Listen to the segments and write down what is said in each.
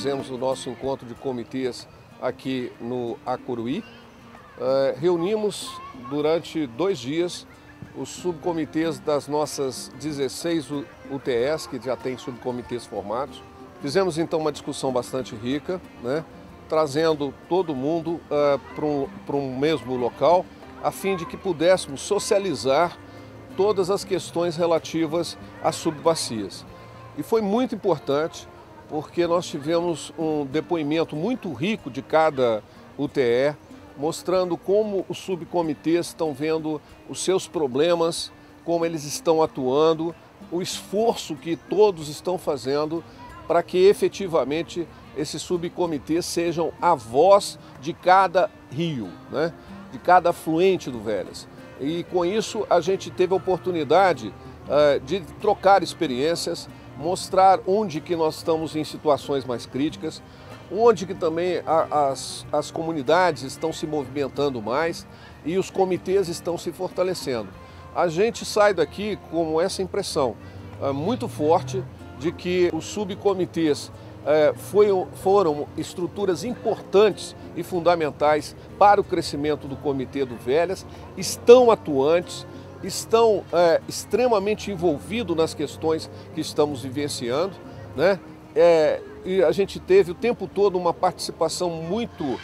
fizemos o nosso encontro de comitês aqui no Acuruí. Uh, reunimos durante dois dias os subcomitês das nossas 16 UTS, que já tem subcomitês formados. Fizemos então uma discussão bastante rica, né, trazendo todo mundo uh, para um mesmo local, a fim de que pudéssemos socializar todas as questões relativas às subbacias. E foi muito importante porque nós tivemos um depoimento muito rico de cada UTE, mostrando como os subcomitês estão vendo os seus problemas, como eles estão atuando, o esforço que todos estão fazendo para que efetivamente esses subcomitês sejam a voz de cada rio, né? de cada afluente do Velhas. E com isso a gente teve a oportunidade uh, de trocar experiências, mostrar onde que nós estamos em situações mais críticas, onde que também a, as, as comunidades estão se movimentando mais e os comitês estão se fortalecendo. A gente sai daqui com essa impressão uh, muito forte de que os subcomitês é, foi, foram estruturas importantes e fundamentais para o crescimento do Comitê do Velhas, estão atuantes, estão é, extremamente envolvidos nas questões que estamos vivenciando, né? É, e a gente teve o tempo todo uma participação muito uh,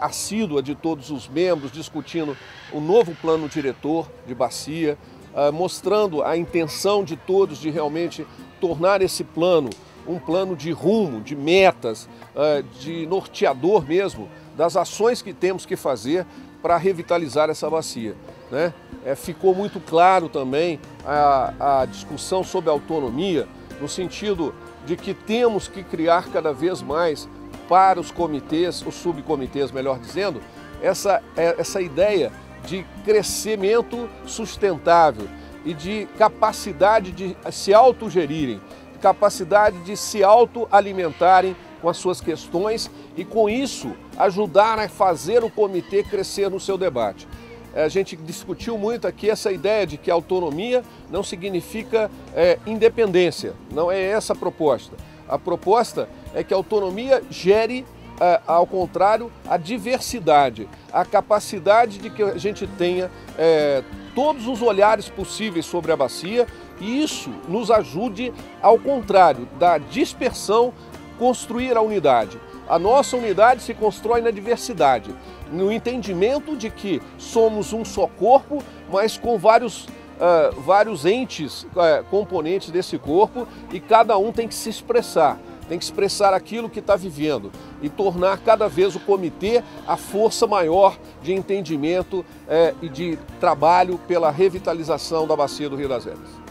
assídua de todos os membros, discutindo o novo plano diretor de bacia, uh, mostrando a intenção de todos de realmente tornar esse plano um plano de rumo, de metas, uh, de norteador mesmo das ações que temos que fazer para revitalizar essa bacia. Né? É, ficou muito claro também a, a discussão sobre autonomia, no sentido de que temos que criar cada vez mais para os comitês, os subcomitês, melhor dizendo, essa, é, essa ideia de crescimento sustentável e de capacidade de se autogerirem, capacidade de se autoalimentarem com as suas questões e, com isso, ajudar a fazer o comitê crescer no seu debate. É, a gente discutiu muito aqui essa ideia de que autonomia não significa é, independência, não é essa a proposta. A proposta é que a autonomia gere, é, ao contrário, a diversidade, a capacidade de que a gente tenha é, todos os olhares possíveis sobre a bacia e isso nos ajude, ao contrário da dispersão, construir a unidade. A nossa unidade se constrói na diversidade, no entendimento de que somos um só corpo, mas com vários, uh, vários entes, uh, componentes desse corpo e cada um tem que se expressar tem que expressar aquilo que está vivendo e tornar cada vez o comitê a força maior de entendimento é, e de trabalho pela revitalização da bacia do Rio das Velhas.